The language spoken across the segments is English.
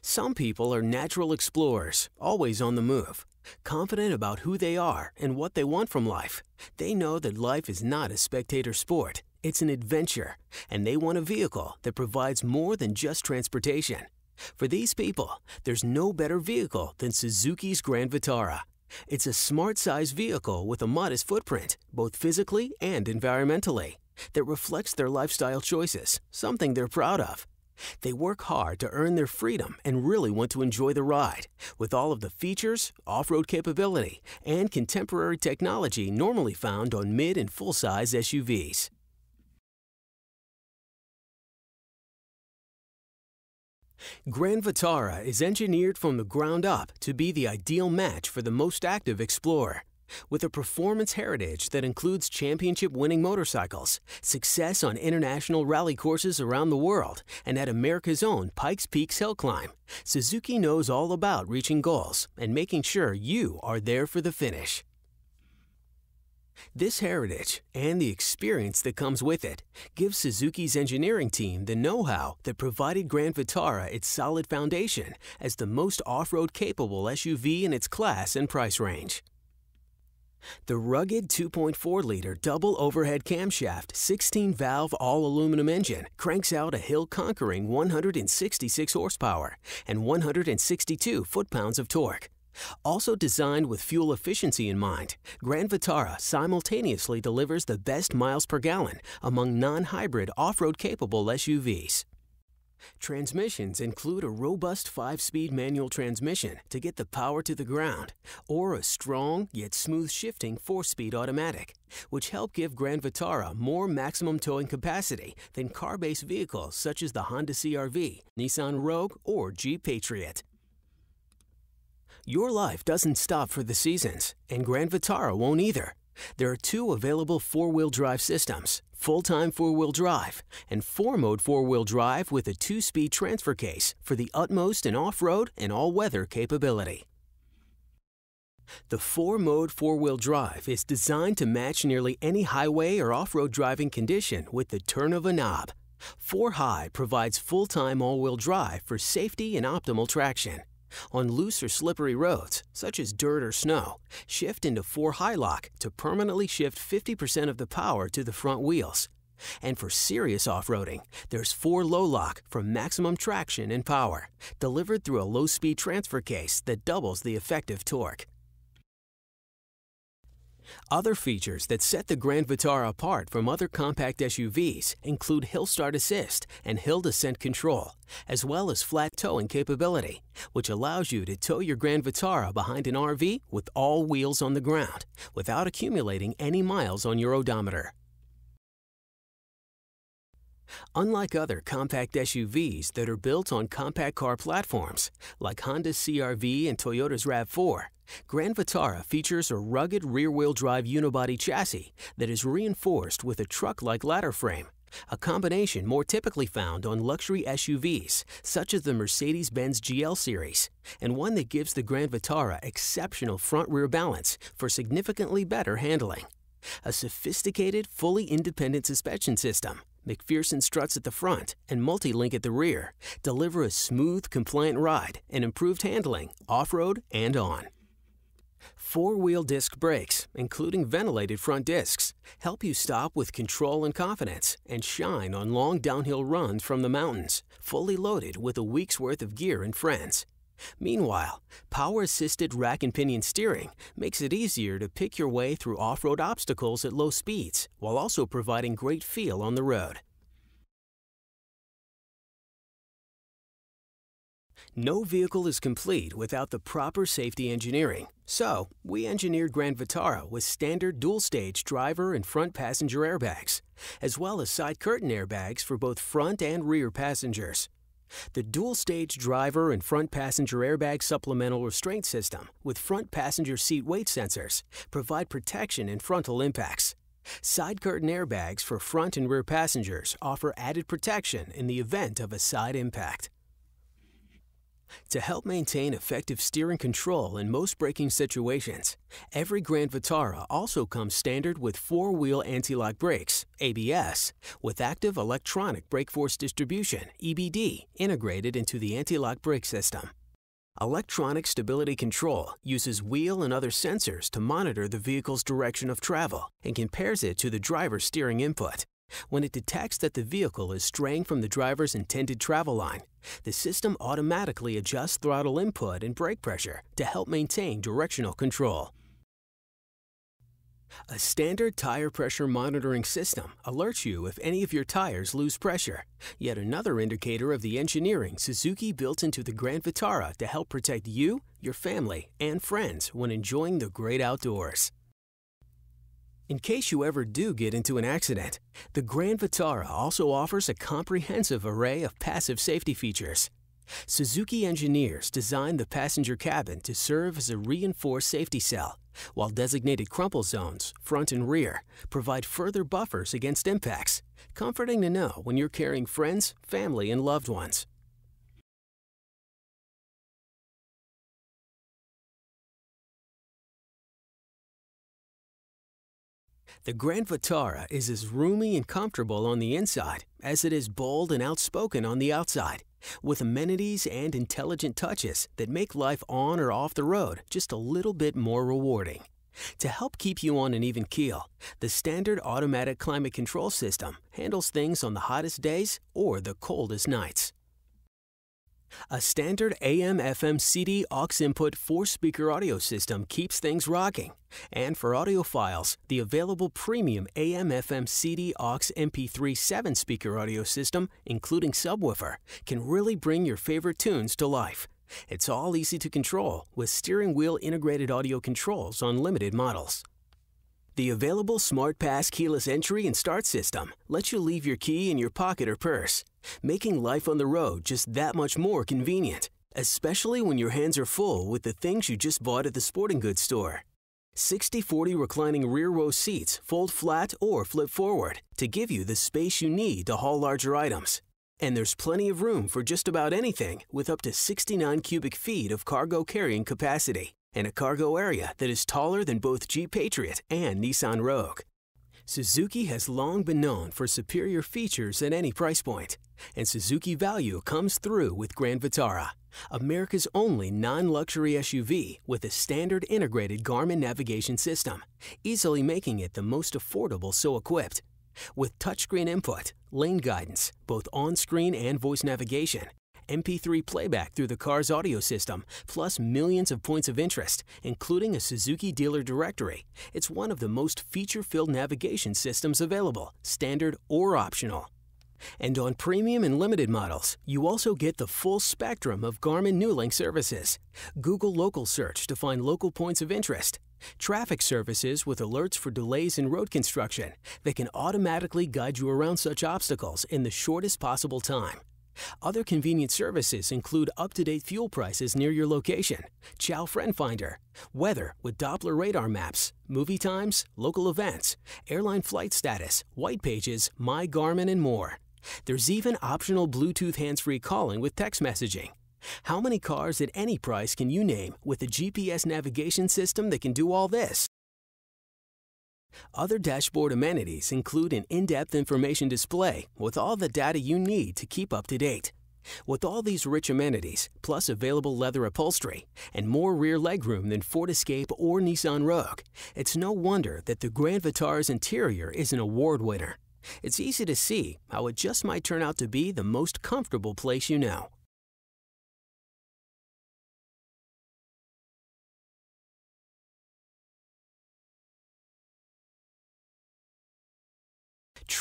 Some people are natural explorers, always on the move, confident about who they are and what they want from life. They know that life is not a spectator sport, it's an adventure, and they want a vehicle that provides more than just transportation. For these people, there's no better vehicle than Suzuki's Grand Vitara. It's a smart sized vehicle with a modest footprint, both physically and environmentally, that reflects their lifestyle choices, something they're proud of. They work hard to earn their freedom and really want to enjoy the ride, with all of the features, off road capability, and contemporary technology normally found on mid and full size SUVs. Grand Vitara is engineered from the ground up to be the ideal match for the most active explorer. With a performance heritage that includes championship winning motorcycles, success on international rally courses around the world, and at America's own Pikes Peak Hill Climb, Suzuki knows all about reaching goals and making sure you are there for the finish. This heritage and the experience that comes with it gives Suzuki's engineering team the know how that provided Grand Vitara its solid foundation as the most off road capable SUV in its class and price range. The rugged 2.4 liter double overhead camshaft 16 valve all aluminum engine cranks out a hill conquering 166 horsepower and 162 foot pounds of torque also designed with fuel efficiency in mind, Grand Vitara simultaneously delivers the best miles per gallon among non-hybrid off-road capable SUVs. Transmissions include a robust 5-speed manual transmission to get the power to the ground, or a strong yet smooth shifting 4-speed automatic, which help give Grand Vitara more maximum towing capacity than car-based vehicles such as the Honda CRV, Nissan Rogue, or Jeep Patriot. Your life doesn't stop for the seasons, and Grand Vitara won't either. There are two available four wheel drive systems full time four wheel drive and four mode four wheel drive with a two speed transfer case for the utmost in off road and all weather capability. The four mode four wheel drive is designed to match nearly any highway or off road driving condition with the turn of a knob. 4 High provides full time all wheel drive for safety and optimal traction. On loose or slippery roads, such as dirt or snow, shift into 4 High Lock to permanently shift 50% of the power to the front wheels. And for serious off-roading, there's 4 Low Lock for maximum traction and power, delivered through a low-speed transfer case that doubles the effective torque. Other features that set the Grand Vitara apart from other compact SUVs include Hill Start Assist and Hill Descent Control, as well as flat towing capability, which allows you to tow your Grand Vitara behind an RV with all wheels on the ground without accumulating any miles on your odometer. Unlike other compact SUVs that are built on compact car platforms, like Honda's CRV and Toyota's RAV4, Grand Vitara features a rugged rear-wheel drive unibody chassis that is reinforced with a truck-like ladder frame, a combination more typically found on luxury SUVs such as the Mercedes-Benz GL series, and one that gives the Grand Vitara exceptional front-rear balance for significantly better handling. A sophisticated, fully independent suspension system MacPherson struts at the front and multi-link at the rear deliver a smooth, compliant ride and improved handling off-road and on. Four-wheel disc brakes, including ventilated front discs, help you stop with control and confidence and shine on long downhill runs from the mountains, fully loaded with a week's worth of gear and friends. Meanwhile, power-assisted rack and pinion steering makes it easier to pick your way through off-road obstacles at low speeds while also providing great feel on the road. No vehicle is complete without the proper safety engineering. So, we engineered Grand Vitara with standard dual-stage driver and front passenger airbags, as well as side curtain airbags for both front and rear passengers. The dual-stage driver and front passenger airbag supplemental restraint system with front passenger seat weight sensors provide protection in frontal impacts. Side curtain airbags for front and rear passengers offer added protection in the event of a side impact. To help maintain effective steering control in most braking situations, every Grand Vitara also comes standard with four-wheel anti-lock brakes, ABS, with active electronic brake force distribution, EBD, integrated into the anti-lock brake system. Electronic stability control uses wheel and other sensors to monitor the vehicle's direction of travel and compares it to the driver's steering input. When it detects that the vehicle is straying from the driver's intended travel line, the system automatically adjusts throttle input and brake pressure to help maintain directional control. A standard tire pressure monitoring system alerts you if any of your tires lose pressure, yet another indicator of the engineering Suzuki built into the Grand Vitara to help protect you, your family, and friends when enjoying the great outdoors. In case you ever do get into an accident, the Grand Vitara also offers a comprehensive array of passive safety features. Suzuki engineers designed the passenger cabin to serve as a reinforced safety cell, while designated crumple zones, front and rear, provide further buffers against impacts, comforting to know when you're carrying friends, family, and loved ones. The Grand Vitara is as roomy and comfortable on the inside as it is bold and outspoken on the outside, with amenities and intelligent touches that make life on or off the road just a little bit more rewarding. To help keep you on an even keel, the standard automatic climate control system handles things on the hottest days or the coldest nights. A standard AM FM CD aux input four speaker audio system keeps things rocking. And for audiophiles, the available premium AM FM CD aux MP3 7 speaker audio system, including subwoofer, can really bring your favorite tunes to life. It's all easy to control with steering wheel integrated audio controls on limited models. The available SmartPass keyless entry and start system lets you leave your key in your pocket or purse, making life on the road just that much more convenient, especially when your hands are full with the things you just bought at the sporting goods store. 60-40 reclining rear row seats fold flat or flip forward to give you the space you need to haul larger items. And there's plenty of room for just about anything with up to 69 cubic feet of cargo carrying capacity and a cargo area that is taller than both Jeep Patriot and Nissan Rogue. Suzuki has long been known for superior features at any price point, and Suzuki value comes through with Grand Vitara, America's only non-luxury SUV with a standard integrated Garmin navigation system, easily making it the most affordable so equipped. With touchscreen input, lane guidance, both on-screen and voice navigation, MP3 playback through the car's audio system, plus millions of points of interest, including a Suzuki dealer directory. It's one of the most feature-filled navigation systems available, standard or optional. And on premium and limited models, you also get the full spectrum of Garmin nüLink services. Google Local Search to find local points of interest. Traffic services with alerts for delays in road construction that can automatically guide you around such obstacles in the shortest possible time. Other convenient services include up-to-date fuel prices near your location, Ciao! Friend Finder, weather with Doppler radar maps, movie times, local events, airline flight status, white pages, My Garmin, and more. There's even optional Bluetooth hands-free calling with text messaging. How many cars at any price can you name with a GPS navigation system that can do all this? Other dashboard amenities include an in-depth information display with all the data you need to keep up to date. With all these rich amenities, plus available leather upholstery, and more rear legroom than Ford Escape or Nissan Rogue, it's no wonder that the Grand Vitara's interior is an award winner. It's easy to see how it just might turn out to be the most comfortable place you know.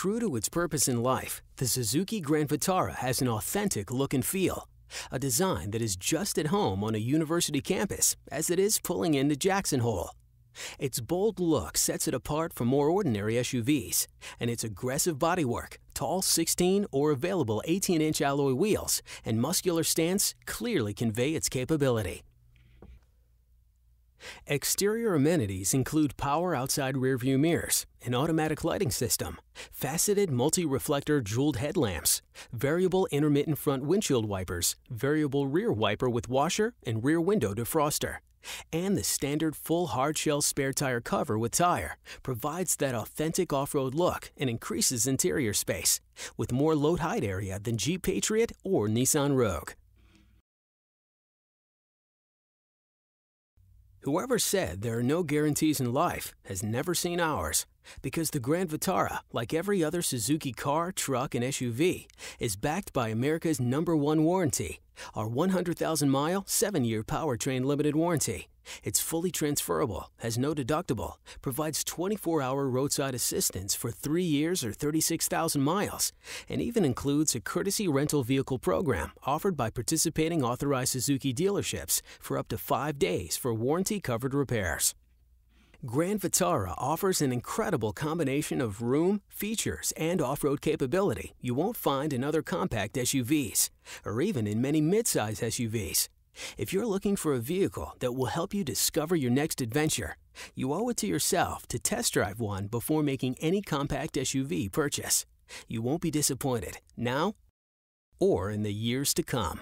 True to its purpose in life, the Suzuki Grand Vitara has an authentic look and feel, a design that is just at home on a university campus as it is pulling into Jackson Hole. Its bold look sets it apart from more ordinary SUVs, and its aggressive bodywork, tall 16 or available 18-inch alloy wheels, and muscular stance clearly convey its capability. Exterior amenities include power outside rearview mirrors, an automatic lighting system, faceted multi-reflector jeweled headlamps, variable intermittent front windshield wipers, variable rear wiper with washer and rear window defroster, and the standard full hardshell spare tire cover with tire provides that authentic off-road look and increases interior space with more load height area than Jeep Patriot or Nissan Rogue. Whoever said there are no guarantees in life has never seen ours. Because the Grand Vitara, like every other Suzuki car, truck, and SUV, is backed by America's number one warranty our 100,000 mile, 7 year powertrain limited warranty. It's fully transferable, has no deductible, provides 24 hour roadside assistance for 3 years or 36,000 miles, and even includes a courtesy rental vehicle program offered by participating authorized Suzuki dealerships for up to 5 days for warranty covered repairs. Grand Vitara offers an incredible combination of room, features, and off road capability you won't find in other compact SUVs, or even in many midsize SUVs. If you're looking for a vehicle that will help you discover your next adventure, you owe it to yourself to test drive one before making any compact SUV purchase. You won't be disappointed now or in the years to come.